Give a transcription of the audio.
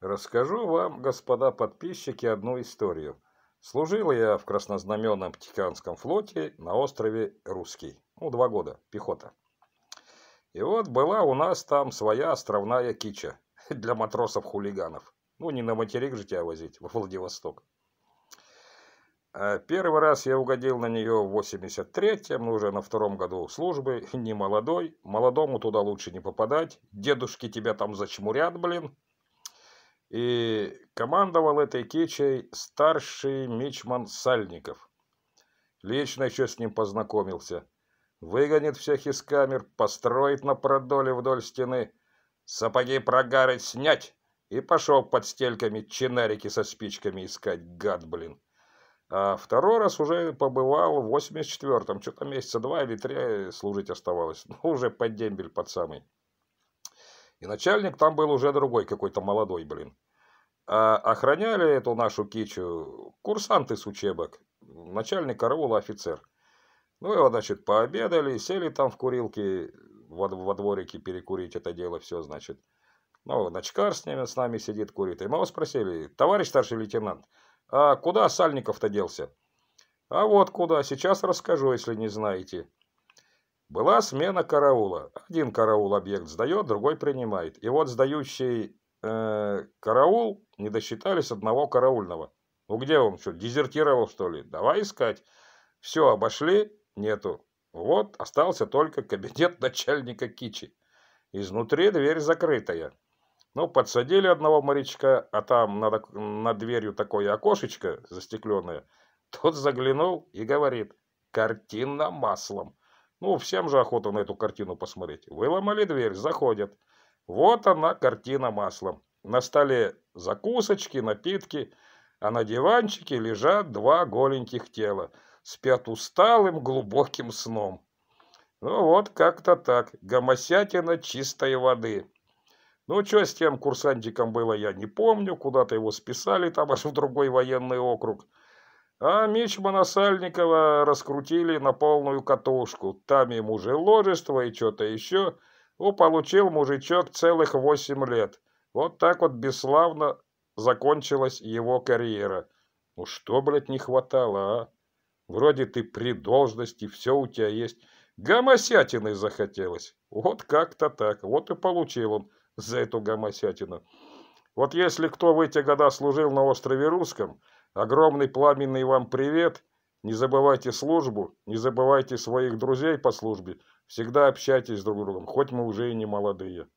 Расскажу вам, господа подписчики, одну историю. Служил я в краснознаменном Тихоокеанском флоте на острове Русский. Ну, два года, пехота. И вот была у нас там своя островная кича для матросов-хулиганов. Ну, не на материк же тебя возить, во Владивосток. А первый раз я угодил на нее в 83-м, ну, уже на втором году службы, не молодой. Молодому туда лучше не попадать. Дедушки тебя там зачмурят, блин. И командовал этой кичей старший мичман Сальников. Лично еще с ним познакомился. Выгонит всех из камер, построит на продоле вдоль стены. Сапоги прогары снять. И пошел под стельками чинарики со спичками искать, гад, блин. А второй раз уже побывал в 84-м. Что-то месяца два или три служить оставалось. Ну, уже под дембель, под самый. И начальник там был уже другой, какой-то молодой, блин. А охраняли эту нашу кичу курсанты с учебок, начальник караула офицер. Ну и вот, значит, пообедали, сели там в курилке, во, во дворике перекурить это дело, все, значит. Ну, начкар с ними, с нами сидит, курит. И мы его спросили, товарищ старший лейтенант, а куда Сальников-то делся? А вот куда, сейчас расскажу, если не знаете. Была смена караула. Один караул объект сдает, другой принимает. И вот сдающий э, караул не досчитались одного караульного. Ну где он, что, дезертировал, что ли? Давай искать. Все, обошли, нету. Вот, остался только кабинет начальника Кичи. Изнутри дверь закрытая. Ну, подсадили одного морячка, а там над, над дверью такое окошечко застекленное. Тот заглянул и говорит, картина маслом. Ну, всем же охота на эту картину посмотреть. Выломали дверь, заходят. Вот она, картина маслом. На столе закусочки, напитки, а на диванчике лежат два голеньких тела. Спят усталым глубоким сном. Ну вот, как-то так. Гомосятина чистой воды. Ну, что с тем курсантиком было, я не помню. Куда-то его списали там аж в другой военный округ. А Мичмана Сальникова раскрутили на полную катушку. Там ему же ложество и что-то еще. Ну, получил мужичок целых восемь лет. Вот так вот бесславно закончилась его карьера. Ну, что, блядь, не хватало, а? Вроде ты при должности, все у тебя есть. Гомосятины захотелось. Вот как-то так. Вот и получил он за эту гомосятину. Вот если кто в эти года служил на острове Русском, огромный пламенный вам привет. Не забывайте службу, не забывайте своих друзей по службе. Всегда общайтесь друг с другом, хоть мы уже и не молодые.